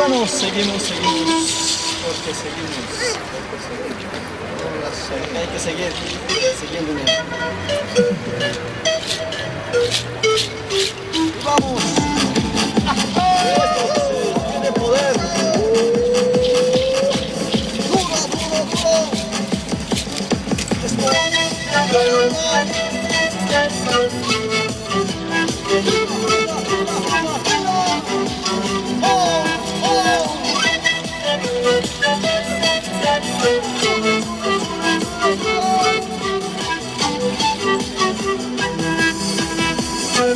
bueno, seguimos, seguimos. Porque seguimos. Porque seguimos. Hay que seguir. Siguiendo Vamos. Esto tiene poder. Duro, duro, duro. El Es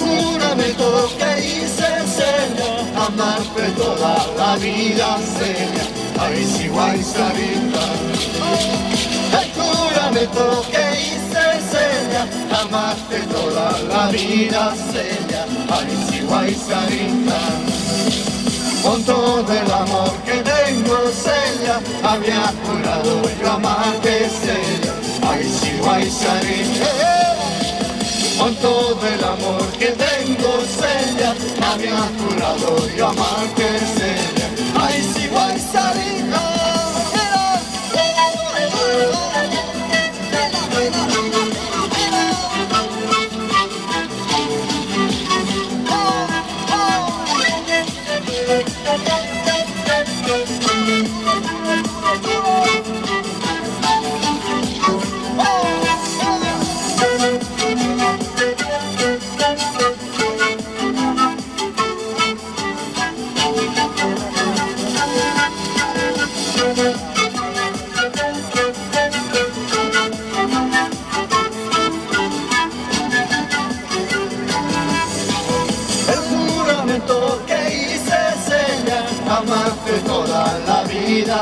una mejor que hice enseña, a más de toda la vida, a mis iguales, a mi madre juramento que hice enseña, amarte toda la vida enseña, ay si guay sarita. Con todo el amor que tengo enseña, había jurado yo amarte enseña, ay si guay sarita con todo el amor que tengo, Celia, había jurado yo amarte, Celia. Thank you.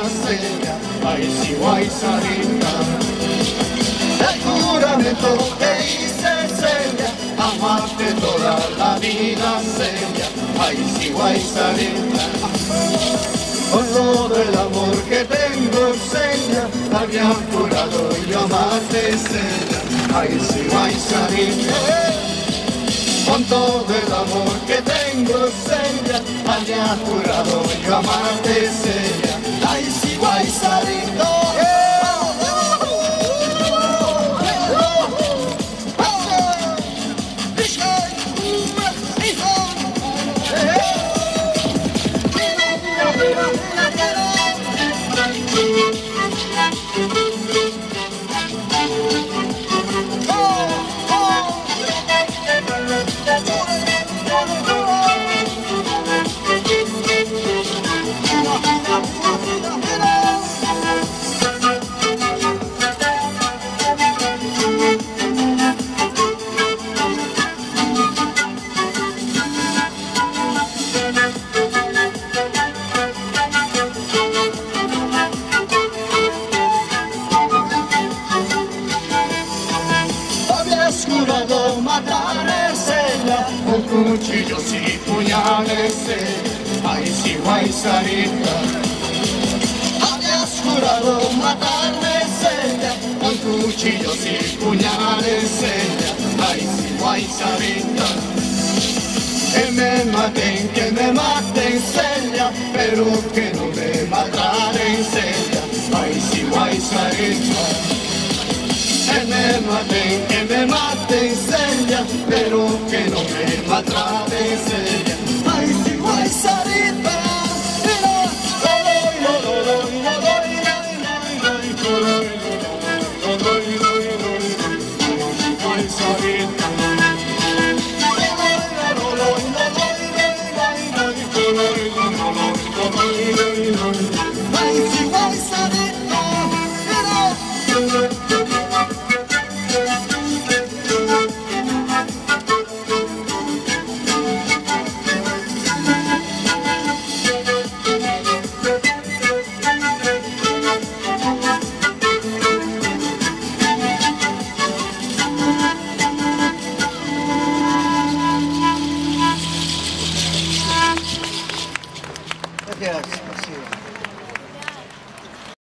sera, paesi guai sarinda. El juramento que hice seria, amarte toda la vida seria, paesi guai sarinda. Con lo del amor que tengo seria, había jurado yo amarte seria, paesi guai sarinda con todo el amor que tengo seria, haya jurado yo amarte madare selja Okući josi punjane se aí si vaj sarita Ajas kuralo madare selja Okući josi punjane selja Aí si vaj sarita E me maten, que me maten selja Pero que no me mataren selja Aí si vaj sarita E me maten, que me maten attraveseria ma il si vuoi sarebbe Thank you.